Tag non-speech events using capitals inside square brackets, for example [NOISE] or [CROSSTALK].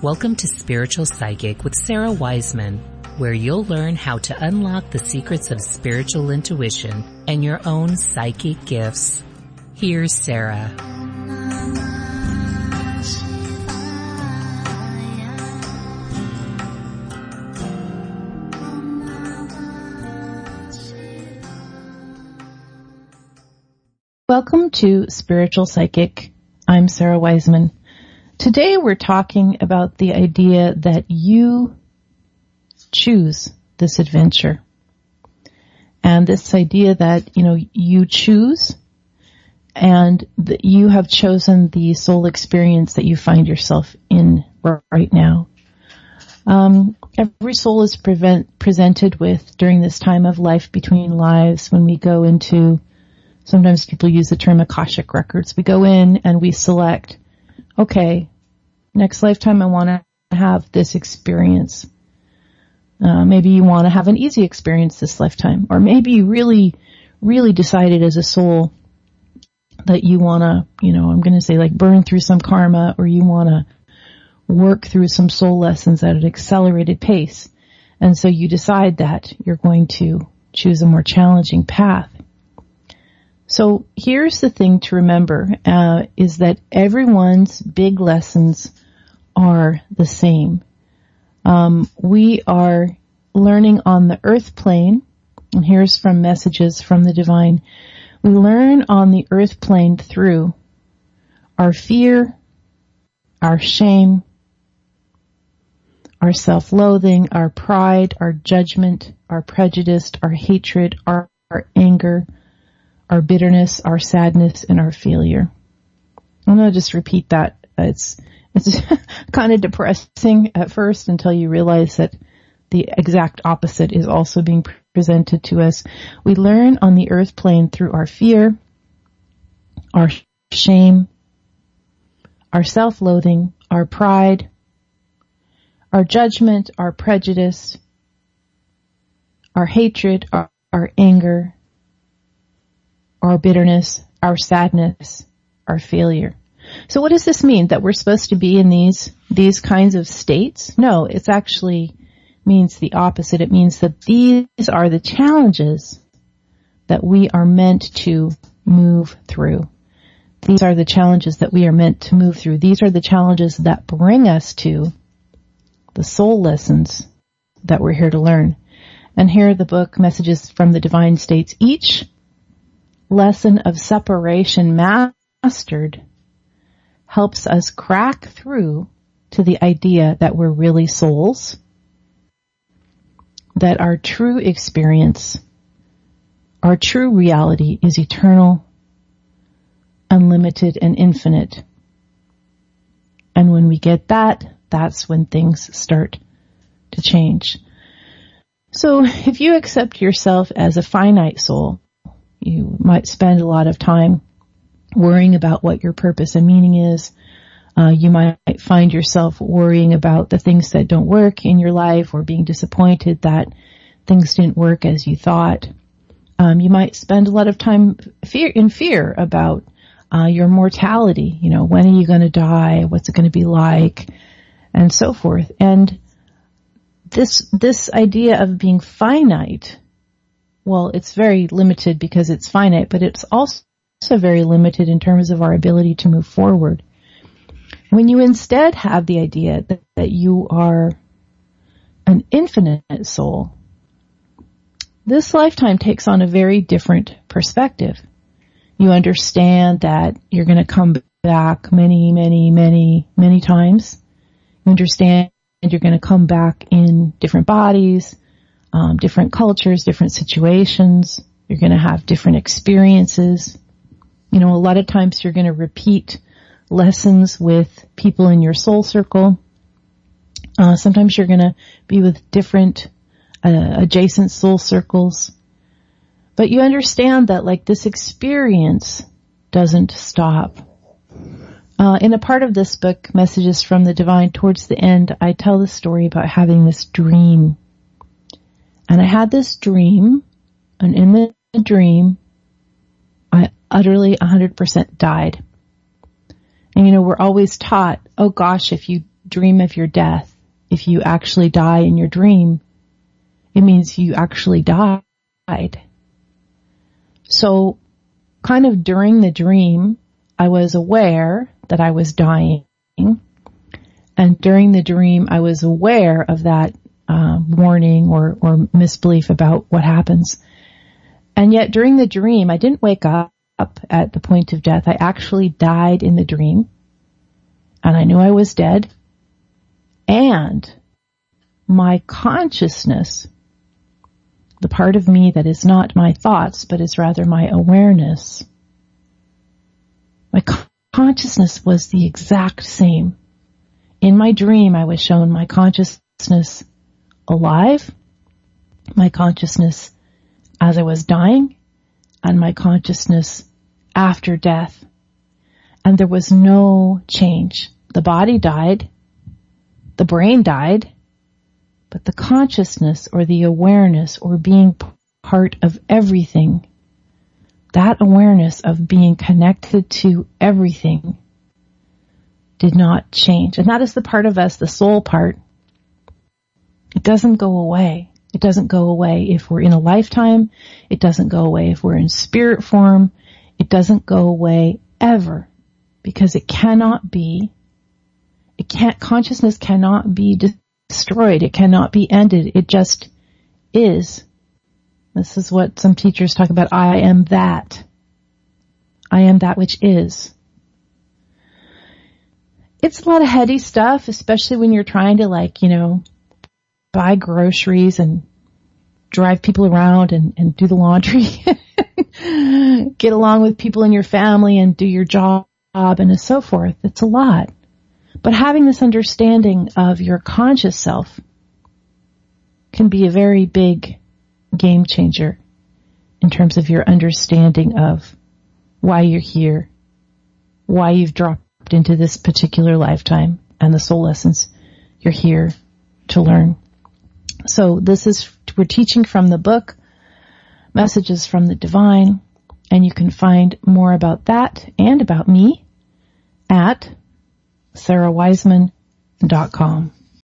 Welcome to Spiritual Psychic with Sara Wiseman, where you'll learn how to unlock the secrets of spiritual intuition and your own psychic gifts. Here's Sara. Welcome to Spiritual Psychic. I'm Sara Wiseman. Today we're talking about the idea that you choose this adventure. And this idea that, you know, you choose and that you have chosen the soul experience that you find yourself in right now. Um, every soul is prevent, presented with during this time of life between lives when we go into, sometimes people use the term Akashic records. We go in and we select okay, next lifetime I want to have this experience. Uh, maybe you want to have an easy experience this lifetime, or maybe you really, really decided as a soul that you want to, you know, I'm going to say like burn through some karma, or you want to work through some soul lessons at an accelerated pace. And so you decide that you're going to choose a more challenging path. So here's the thing to remember, uh, is that everyone's big lessons are the same. Um, we are learning on the earth plane, and here's from messages from the divine. We learn on the earth plane through our fear, our shame, our self-loathing, our pride, our judgment, our prejudice, our hatred, our, our anger, our bitterness, our sadness, and our failure. I'm going to just repeat that. It's, it's [LAUGHS] kind of depressing at first until you realize that the exact opposite is also being presented to us. We learn on the earth plane through our fear, our shame, our self-loathing, our pride, our judgment, our prejudice, our hatred, our, our anger, our bitterness, our sadness, our failure. So what does this mean? That we're supposed to be in these, these kinds of states? No, it actually means the opposite. It means that these are the challenges that we are meant to move through. These are the challenges that we are meant to move through. These are the challenges that bring us to the soul lessons that we're here to learn. And here are the book Messages from the Divine States. Each lesson of separation mastered helps us crack through to the idea that we're really souls, that our true experience, our true reality is eternal, unlimited, and infinite. And when we get that, that's when things start to change. So if you accept yourself as a finite soul, you might spend a lot of time worrying about what your purpose and meaning is. Uh, you might find yourself worrying about the things that don't work in your life or being disappointed that things didn't work as you thought. Um, you might spend a lot of time fear in fear about uh, your mortality. You know, when are you going to die? What's it going to be like? And so forth. And this this idea of being finite well, it's very limited because it's finite, but it's also very limited in terms of our ability to move forward. When you instead have the idea that, that you are an infinite soul, this lifetime takes on a very different perspective. You understand that you're going to come back many, many, many, many times. You understand you're going to come back in different bodies, um, different cultures, different situations. You're going to have different experiences. You know, a lot of times you're going to repeat lessons with people in your soul circle. Uh, sometimes you're going to be with different uh, adjacent soul circles. But you understand that like this experience doesn't stop. Uh, in a part of this book, Messages from the Divine, towards the end, I tell the story about having this dream and I had this dream, and in the dream, I utterly 100% died. And you know, we're always taught, oh gosh, if you dream of your death, if you actually die in your dream, it means you actually died. So kind of during the dream, I was aware that I was dying. And during the dream, I was aware of that uh, warning or, or misbelief about what happens. And yet during the dream, I didn't wake up at the point of death. I actually died in the dream and I knew I was dead and my consciousness, the part of me that is not my thoughts, but is rather my awareness, my consciousness was the exact same. In my dream, I was shown my consciousness alive, my consciousness as I was dying, and my consciousness after death. And there was no change. The body died, the brain died, but the consciousness or the awareness or being part of everything, that awareness of being connected to everything did not change. And that is the part of us, the soul part. It doesn't go away. It doesn't go away if we're in a lifetime. It doesn't go away if we're in spirit form. It doesn't go away ever because it cannot be, it can't, consciousness cannot be destroyed. It cannot be ended. It just is. This is what some teachers talk about. I am that. I am that which is. It's a lot of heady stuff, especially when you're trying to like, you know, buy groceries and drive people around and, and do the laundry. [LAUGHS] Get along with people in your family and do your job and so forth. It's a lot. But having this understanding of your conscious self can be a very big game changer in terms of your understanding of why you're here, why you've dropped into this particular lifetime and the soul lessons you're here to learn. So this is, we're teaching from the book, Messages from the Divine, and you can find more about that and about me at sarawiseman.com.